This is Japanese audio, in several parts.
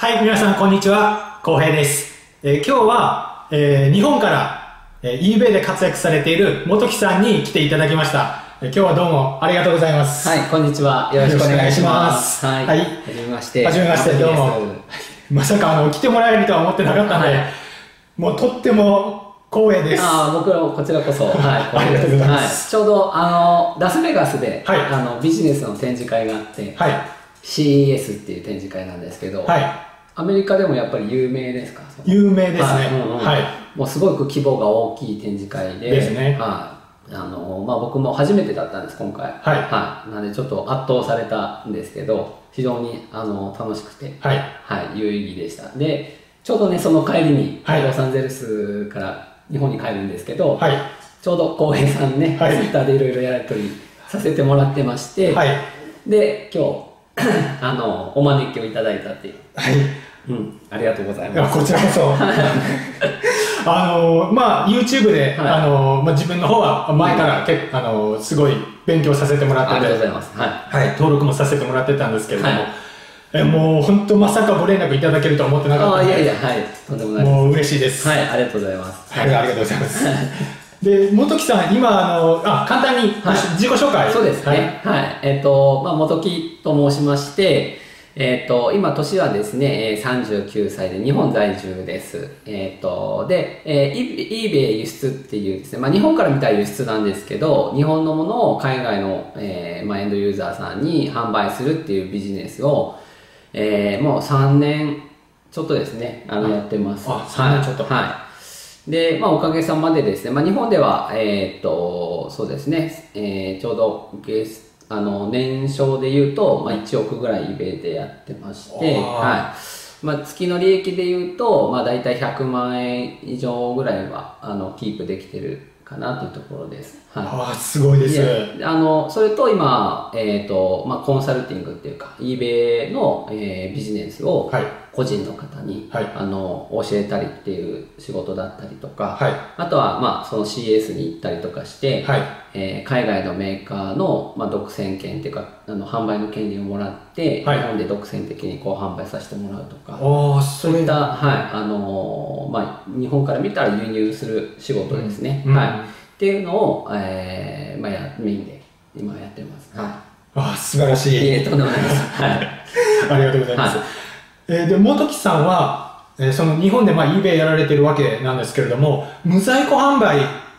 はい、皆さんこんにちは。浩平です。えー今日は、えー日本から、えー eBay で活躍されている元木さんに来ていただきました。えー今日はどうもありがとうございます。はい、こんにちは。よろしくお願いします。はい。はじめまして。はじめましてどうもまさかあの来てもらえるとは思ってなかったので、はいもうとっても光栄です。ああ、僕らもこちらこそ。はい。ありがとうございますはい。ちょうど、あの、ラスベガスで、はいあの、ビジネスの展示会があって、はい。CES っていう展示会なんですけど、はい。アメリカでもやっぱり有名ですか？有名ですね。はいうんうんはい。もうすごく規模が大きい展示会で、ですねはい。あの、まあ僕も初めてだったんです、今回。はいはい。なんでちょっと圧倒されたんですけど、非常に、あの、楽しくて、はい。はい、有意義でした。で、ちょうどね、その帰りに、はいロサンゼルスから日本に帰るんですけど、はい。ちょうど浩平さんね、はいツイッターでいろいろやり取りさせてもらってまして、はい。で、今日、あの、お招きをいただいたっていう。はい。うん、ありがとうございます。こちらこそ。あのまあ YouTube で、はい。あのまあ、自分の方は前からけ、あのすごい勉強させてもらってありがとうてございます。はい。はい、登録もさせてもらってたんですけれども、はい。えもう本当まさかご連絡いただけるとは思ってなかったので。いやいや、はい、とんでもないです。もう嬉しいです、はい、ありがとうございます。はい、ありがとうございます。で元木さん今あのあ簡単にはい。自己紹介、そうですね。はい。えっ、と、まあ、元木と申しまして、えっ、と、今、年はですね、えー39歳で日本在住です。えっ、と、で、えー、eBay 輸出っていうですね、まあ、日本から見たら輸出なんですけど、日本のものを海外の、えーまあ、エンドユーザーさんに販売するっていうビジネスを、えーもう3年ちょっとですね、あの、あやってます。あ三年ちょっとはい。はいで、まあ、おかげさまでですね、まあ、日本では、えーっと、そうですね、えーちょうどゲス、あの、年商で言うと、まあ、1億ぐらい eBay でやってまして、はい。まあ、月の利益で言うと、まあ、大体100万円以上ぐらいは、あの、キープできてるかなというところです。はい。あすごいですいやあのそれと今、えーとまあ、コンサルティングっていうか eBay の、えービジネスをはい個人の方に、はいあの教えたりっていう仕事だったりとか、はいあとは、まあ、その CS に行ったりとかして、はいえー海外のメーカーの、まあ、独占権っていうかあの販売の権利をもらって、はい日本で独占的にこう販売させてもらうとか。そういった、はい、あのーまあ、日本から見たら輸入する仕事ですね。うんはい。っていうのを、えーまあ、やメインで今やってます。はあ素晴らしい。いいえ、とんでもないです。はい。ありがとうございます。はいえーで、元木さんは、えーその日本でまあ eBay やられてるわけなんですけれども、無在庫販売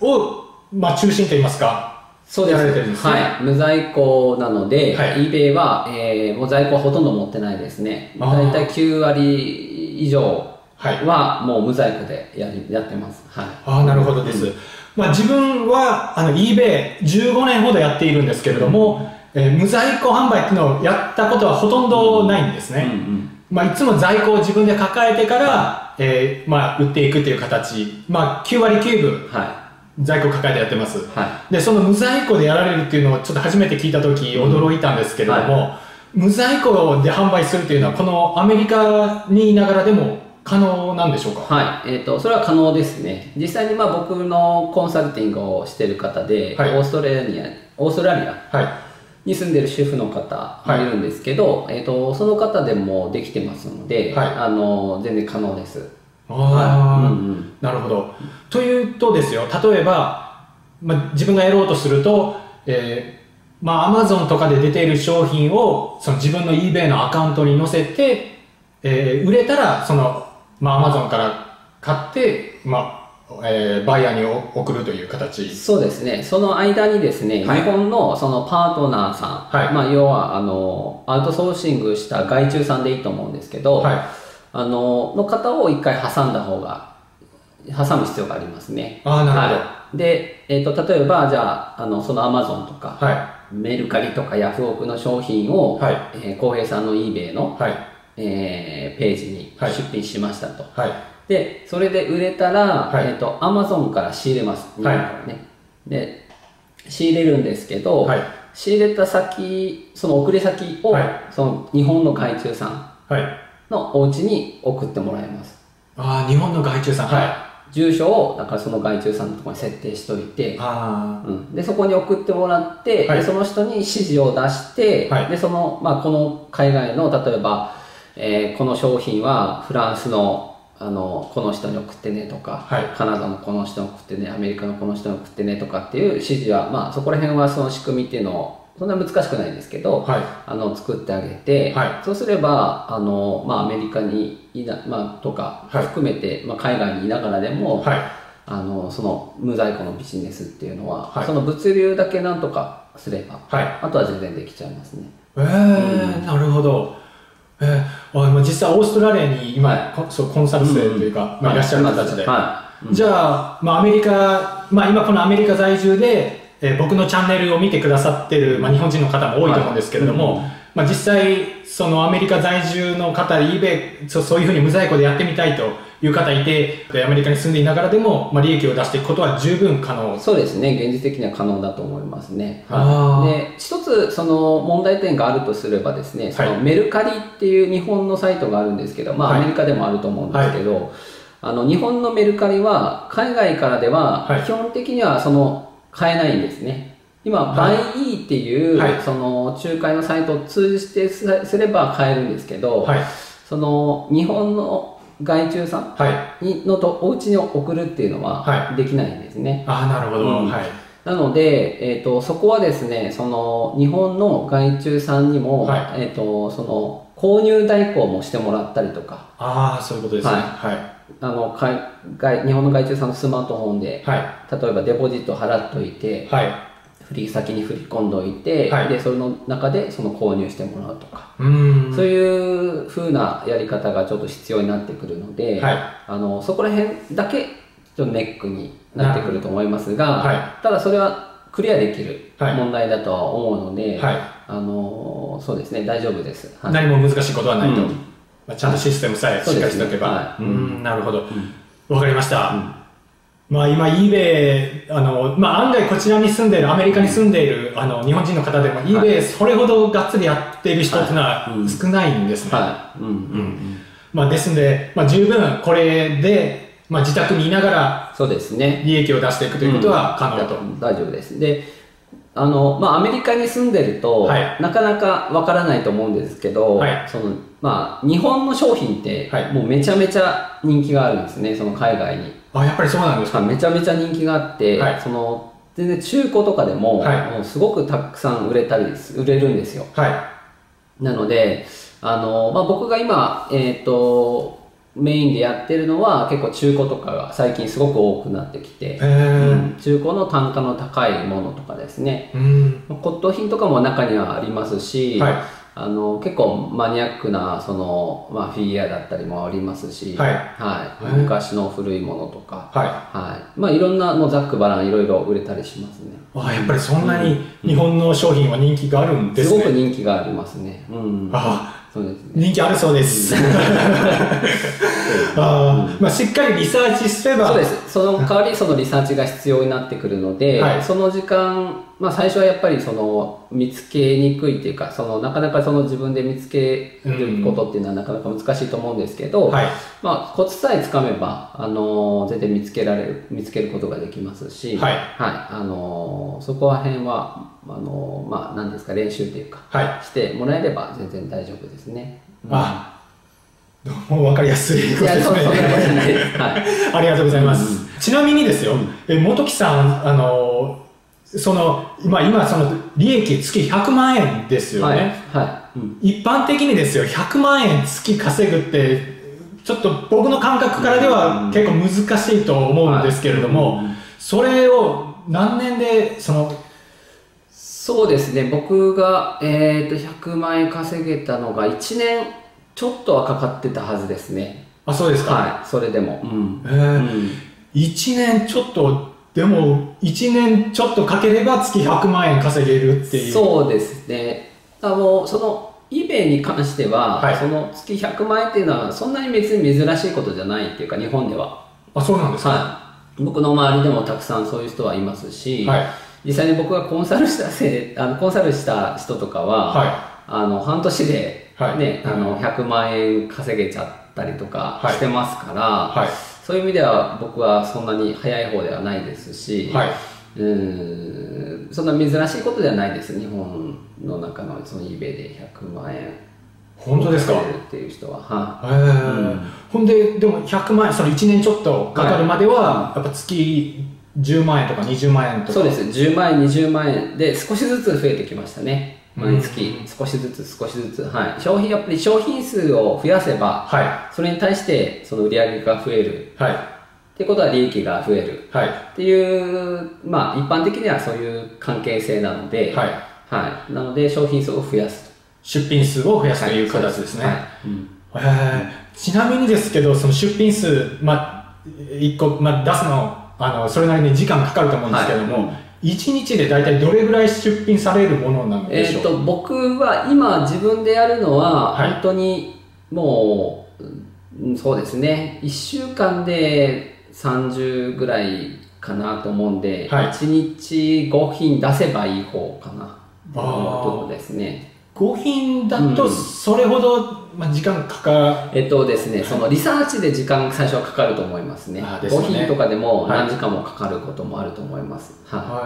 を、まあ、中心といいますか、そうです。ですね。はい。無在庫なので、はい eBay は、えーもう在庫はほとんど持ってないですね。あーだいたい9割以上はもう無在庫でやりやってます。はい。ああ、なるほどです。まあ、自分はあの eBay15 年ほどやっているんですけれども、えー無在庫販売っていうのをやったことはほとんどないんですね。うんうん。まあ、いつも在庫を自分で抱えてから、えーまあ、売っていくっていう形、まあ、9割9分は在庫抱えてやってます。い。はでその無在庫でやられるっていうのをちょっと初めて聞いた時驚いたんですけれども、無在庫で販売するっていうのはこのアメリカにいながらでも可能なんでしょうか？はい、えー、とそれは可能ですね。実際にまあ僕のコンサルティングをしてる方で、はい。オーストラリアオーストラリアはいに住んでる主婦の方がい。るんですけど、えー、とその方でもできてますので、はい。あの全然可能です。あうんうん。なるほど。というとですよ例えば、まあ、自分がやろうとすると、えーまあ、アマゾンとかで出ている商品をその自分の eBay のアカウントに載せて、えー売れたらその、まあ、アマゾンから買って、まあえーバイヤーに送るという形。そうですね。その間にですね、はい。日本のそのパートナーさん、はい。まあ、要はあのアウトソーシングした外注さんでいいと思うんですけど、はい。あのの方を一回挟んだ方が挟む必要がありますね。あーなるほど。はい、で、えー、と例えばじゃああのそのアマゾンとか、はメルカリとかヤフオクの商品をはい。えー浩、平さんの eBay の、はい。えーページにはい。出品しましたと、はいでそれで売れたら、はい。えー、とアマゾンから仕入れます。日はいね、で仕入れるんですけど、はい。仕入れた先その送り先を、はい。その日本の外注さんはい。のお家に送ってもらいます。ああ日本の外注さん。はい。住所をだからその外注さんのところに設定しといて、あうん、でそこに送ってもらって、はい。でその人に指示を出して、はい。でその、まあ、この海外の例えば、えーこの商品はフランスのあのこの人に送ってねとか、はい。カナダのこの人に送ってねアメリカのこの人に送ってねとかっていう指示は、まあ、そこら辺はその仕組みっていうのをそんな難しくないんですけど、はい。あの作ってあげて、はい。そうすればあの、まあ、アメリカにいな、まあ、とかはい。含めて、まあ、海外にいながらでも、はい。あのその無在庫のビジネスっていうのは、はい。その物流だけなんとかすれば、はい。あとは全然できちゃいますね。えーなるほど。えー、あまあ実際オーストラリアに今、はい。こそうコンサル生というか、まあ、いらっしゃる形で、はい。じゃあ、まあ、アメリカ、まあ、今このアメリカ在住で、えー僕のチャンネルを見てくださってる、まあ、日本人の方も多いと思うんですけれども、はい。まあ、実際そのアメリカ在住の方 eBay そうそういうふうに無在庫でやってみたいという方いてでアメリカに住んでいながらでも、まあ、利益を出していくことは十分可能。そうですね、現実的には可能だと思いますね。で、一つその問題点があるとすればですね、そのはいメルカリっていう日本のサイトがあるんですけど、まあはい。アメリカでもあると思うんですけど、あの日本のメルカリは海外からでははい。基本的にはその買えないんですね。今、はい。BuyE っていう、はい。その仲介のサイトを通じてすすれば買えるんですけど、はい。その日本の外注さんはい。にのとお家に送るっていうのははできないんですね。ああなるほど、うん。はい。なので、えー、とそこはですねその日本の外注さんにも、はい。えー、とその購入代行もしてもらったりとか。ああそういうことですね。はい。はい。あの海外日本の外注さんのスマートフォンではい。例えばデポジット払っといてはい振り先に振り込んどいて、はい。でその中でその購入してもらうとか、うそういう風なやり方がちょっと必要になってくるので、はい。あのそこら辺だけちょっとネックになってくると思いますが、はただそれはクリアできるはい。問題だとは思うので、はい。あのそうですね。大丈夫です。はい。何も難しいことはないと、うん。まあ、ちゃんとシステムさえしっかりしておけば、はい。うん。なるほど。わ、かりました、まあ今 eBay あの、まあ、案外こちらに住んでいるアメリカに住んでいるあの日本人の方でも eBay それほどがっつりやっている人っていうのは少ないんですね、ですので、まあ、十分これで、まあ、自宅にいながらそうですね。利益を出していくということは可能と、うん。大丈夫です。で、あの、まあ、アメリカに住んでると、はい。なかなかわからないと思うんですけど、はい。その、まあ、日本の商品ってはい、もうめちゃめちゃ人気があるんですね、その海外に。あやっぱりそうなんですか、めちゃめちゃ人気があって、はい。その、全然中古とかでも、はい。もうすごくたくさん売れたりす、売れるんですよ。はい。なので、あの、まあ、僕が今、えっ、と、メインでやってるのは結構中古とかが最近すごく多くなってきて、うん中古の単価の高いものとかですね。うん。骨董品とかも中にはありますし、はい。あの結構マニアックなその、まあ、フィギュアだったりもありますし、はい。はい。はい昔の古いものとか、はい。はい。まあ、いろんなもうざっくばらんいろいろ売れたりしますね。あやっぱりそんなに日本の商品は人気があるんですすね、ごく人気がありますね。うん、あそうですね。人気あるそうです。あーまあ、しっかりリサーチすればそうです。その代わりそのリサーチが必要になってくるので、はいその時間、まあ最初はやっぱりその見つけにくいっていうか、そのなかなかその自分で見つけることっていうのはなかなか難しいと思うんですけど、はい。まあコツさえつかめば、あの全然見つけられる、見つけることができますし、はい。あのそこら辺は、あのまあ何ですか、練習というか、はい。してもらえれば全然大丈夫ですね。あどうも分かりやすいことですね。ありがとうございます。ちなみにですよ、え元木さん、あの、その、今、今、その、利益月100万円ですよね。はい。はい。うん一般的にですよ、100万円月稼ぐって、ちょっと僕の感覚からでは結構難しいと思うんですけれども、それを何年で、その、そうですね僕が、えー、と100万円稼げたのが1年ちょっとはかかってたはずですねあ、そうですか。はいそれでも、うんえーうん1年ちょっと、でも、1年ちょっとかければ月100万円稼げるっていう。そうですね。あのその eBay に関しては、はい。その月100万円っていうのはそんなに別に珍しいことじゃないっていうか日本では。あ、そうなんですか。はい。僕の周りでもたくさんそういう人はいますし、はい。実際に僕がコンサルしたせいあのコンサルした人とかは、はい。あの半年で、はい。ねあのうん100万円稼げちゃったりとかはい。してますから、はい。そういう意味では僕はそんなに早い方ではないですし、はい。うーんそんな珍しいことではないです日本の中のその eBay で100万円本当ですか？っていう人は。はへえほんででも100万円その1年ちょっとかかるまでは、はやっぱ月10万円とか20万円とか。いそうです。10万円20万円で少しずつ増えてきましたね毎月少しずつ少しずつ。はい。商品やっぱり商品数を増やせばはそれに対してその売り上げが増える。いはい。ってことは利益が増える。はい。っていうまあ一般的にはそういう関係性なのではい。はい、なので商品数を増やす出品数を増やすというはい形ですね、はい。うん。へえちなみにですけどその出品数、まあ、1個、まあ、出すのあのそれなりに時間かかると思うんですけども、はい。うん1日で大体どれぐらい出品されるものなんでしょう、えー、と僕は今自分でやるのははい。本当にもう、うんそうですね。1週間で30ぐらいかなと思うんで、はい。1日5品出せばいい方かなというとこですね。5品だとうん。それほど、まあ、時間かかえっとですね、そのリサーチで時間最初はかかると思いますね。5すよね品とかでもはい。何時間もかかることもあると思います。は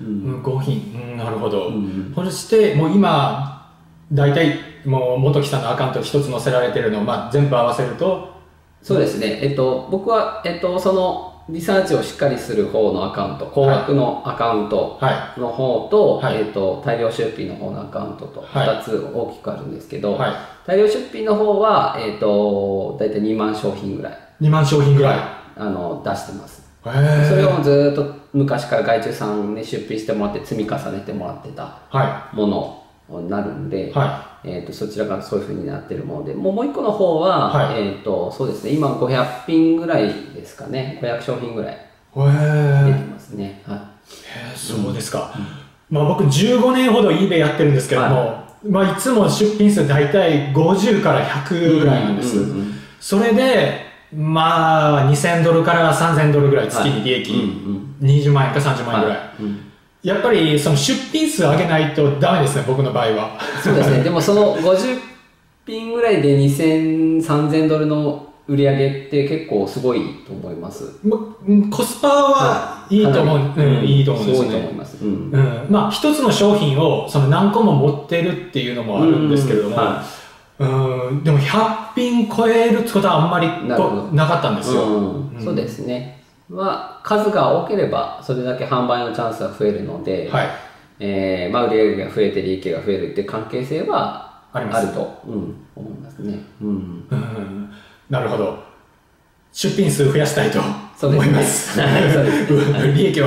へえい。うん。うん5品、うん、なるほど、うんそしてもう今大体もう元木さんのアカウント一つ載せられてるのを、まあ、全部合わせると？そうですね。えっと、僕は、えっと、そのリサーチをしっかりする方のアカウント、高額のアカウントはい。の方と、はい。えっと、大量出品の方のアカウントとはい。2つ大きくあるんですけど、はい大量出品の方は、えっと、大体2万商品ぐらい、2万商品ぐらい、あの出してます。それをずっと昔から外注さんに出品してもらって積み重ねてもらってたはものになるんで、い。はえー、とそちらがそういうふうになってるものでもうもう一個の方は、はい。えー、とそうですね今500品ぐらいですかね。500商品ぐらい出てえますね、はい。そうですか、まあ、僕15年ほど eBay やってるんですけども、いまあ、いつも出品数大体50から100ぐらいなんです、うんうんうんそれでまあ2000ドルから3000ドルぐらい月に利益、うん20万円か30万円ぐらい、はい。うん。やっぱりその出品数上げないとダメですね僕の場合は。そうですね。でもその50品ぐらいで2000、3000ドルの売り上げって結構すごいと思います。コスパはいいと思う、かなりうん。いいと思うんですすごいと思いねます。うん。うん、まあ一つの商品をその何個も持ってるっていうのもあるんですけれども、うん。はうん。でも100品超えるってことはあんまりなかったんですよ、うん。うん。そうですね。まあ、数が多ければそれだけ販売のチャンスが増えるので、はい。えーまあ、売り上げが増えて利益が増えるっていう関係性はあると、うん、思いますね。うん。うんなるほど。出品数増やしたいと思います。はいそうですね。利益を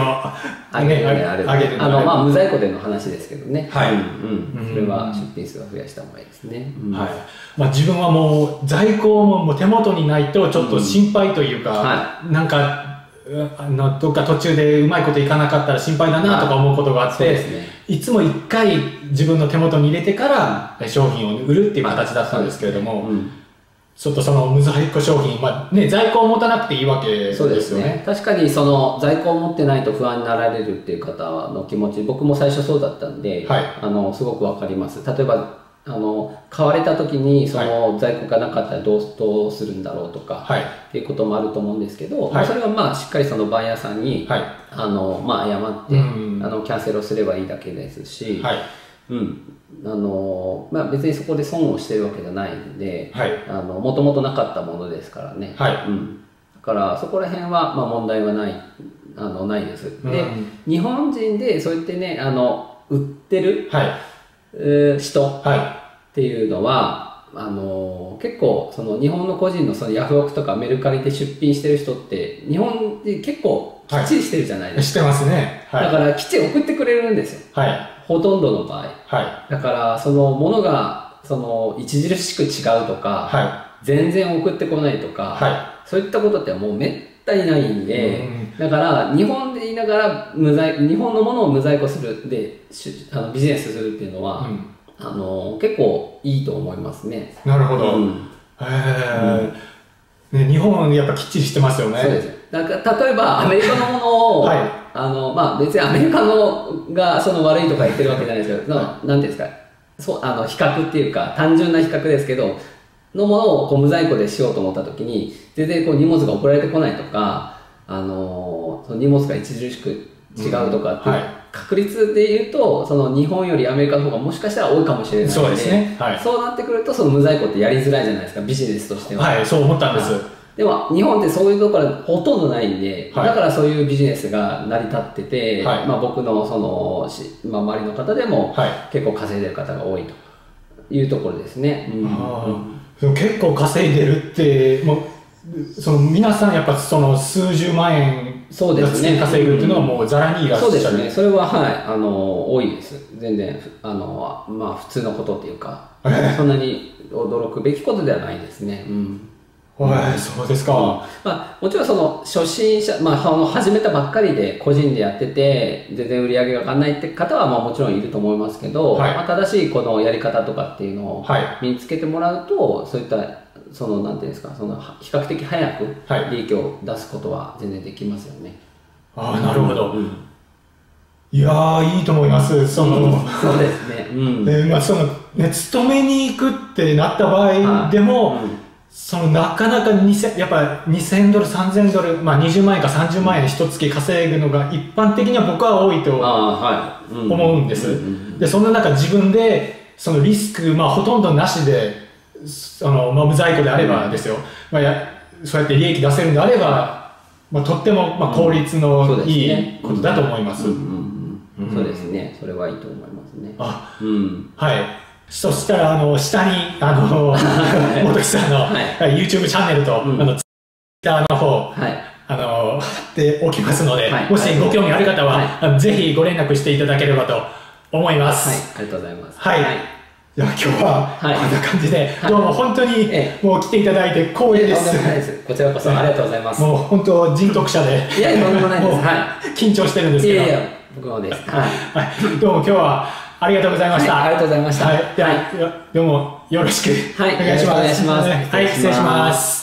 上げるのであげるのであの、まあ、無在庫での話ですけどね。はい。うんうん。うん。それは出品数は増やした方がいいですね。うん。はい。まあ、自分はもう在庫ももう手元にないとちょっと心配というか、はなんかうあのどっか途中でうまいこといかなかったら心配だなとか思うことがあって、そうですね。いつも一回自分の手元に入れてからえ商品を売るっていう形だったんですけれども、うんちょっとその無在庫商品、まあね、在庫を持たなくていいわけですよそうですね。ね。確かにその在庫を持ってないと不安になられるっていう方の気持ち僕も最初そうだったんで、はい。あのすごくわかります。例えばあの買われた時にその在庫がなかったらどうどうするんだろうとか、はい。っていうこともあると思うんですけど、はい。まあそれはまあしっかりそのバイヤーさんに、はい。あのまあ、謝って、うん。あのキャンセルをすればいいだけですし、はいうん。あのまあ、別にそこで損をしてるわけじゃないんで、もともとなかったものですからね、はい。うん、だからそこら辺はまあ問題はないあのないです、でうん。日本人でそうやってねあの売ってるはい。えー人はっていうのはあの結構その日本の個人のそのヤフオクとかメルカリで出品してる人って日本で結構きっちりしてるじゃないいですしてますね。か、はい。だからきっちり送ってくれるんですよ。はいほとんどの場合。はだからそのものがその著しく違うとか、い。は全然送ってこないとか、はそういったことってもうめったにないんで、うん。だから日本で言いながら無在日本のものを無在庫するでしあのビジネスするっていうのは、うん。あの結構いいと思いますね。なるほど、うん。へえ、ね、日本やっぱきっちりしてますよね。そうです。だから例えばアメリカのものを、はいあのまあ、別にアメリカのがその悪いとか言ってるわけじゃないですけど、ななんですかそうあの比較っていうか単純な比較ですけどのものをこう無在庫でしようと思った時に全然こう荷物が送られてこないとかあのその荷物が著しく違うとかっていう、はい。確率で言うとその日本よりアメリカの方がもしかしたら多いかもしれないのでそうですね。はい。そうなってくるとその無在庫ってやりづらいじゃないですかビジネスとしては。はいそう思ったんです、でも日本ってそういうところほとんどないんで、はい。だからそういうビジネスが成り立ってて、はい。まあ、僕のそのし、まあ、周りの方でもはい。結構稼いでる方が多いというところですね。うん。結構稼いでるってもうその皆さんやっぱその数十万円そうですね。月稼ぐっていうのはもうざらにいらっしゃる。そうですね、それははい、あの多いです、全然、あのまあ、普通のことっていうか、そんなに驚くべきことではないですね。うんはいそうですか、まあ、もちろんその初心者、まあ、その始めたばっかりで個人でやってて全然売り上げが上がらないって方はまあもちろんいると思いますけど、はい。まあ、正しいこのやり方とかっていうのをはい。身につけてもらうとそういったそのなんていうんですかその比較的早くはい。利益を出すことは全然できますよね。ああなるほど、うん。いやーいいと思います。その、そうですね。うん。でまあそのね勤めに行くってなった場合でも、うんそのなかなか2000やっぱ2000ドル3000ドル、まあ、20万円か30万円で一月稼ぐのが一般的には僕は多いとああ、はい。う思うんです、でそんな中自分でそのリスク、まあ、ほとんどなしでその、まあ、無在庫であればですよ、まあ、やそうやって利益出せるんであれば、まあ、とっても、まあ、効率のいいねことだと思います、うんうん。うん。そうですね。それはいいと思いますね。あうん。はいそしたらあの下にあの本木さんの、ははい YouTube チャンネルと、うんあの Twitter の方はい。あの貼っておきますので、はいもしご興味ある方は、はいぜひご連絡していただければと思います。はい。ありがとうございます。はいじゃあ今日ははいこんな感じで、はいどうも本当にえもう来ていただいて光栄です。こちらこそありがとうございます。もう本当人徳者でいや、とんでもないです。もうは緊張してるんですい。いけどやいや、僕もです。はい。はい、どうも今日はありがとうございました、はいありがとうございました。はい、でははい。どうもよろしく。はい。お願いします、よろしくお願いします。はい、失礼します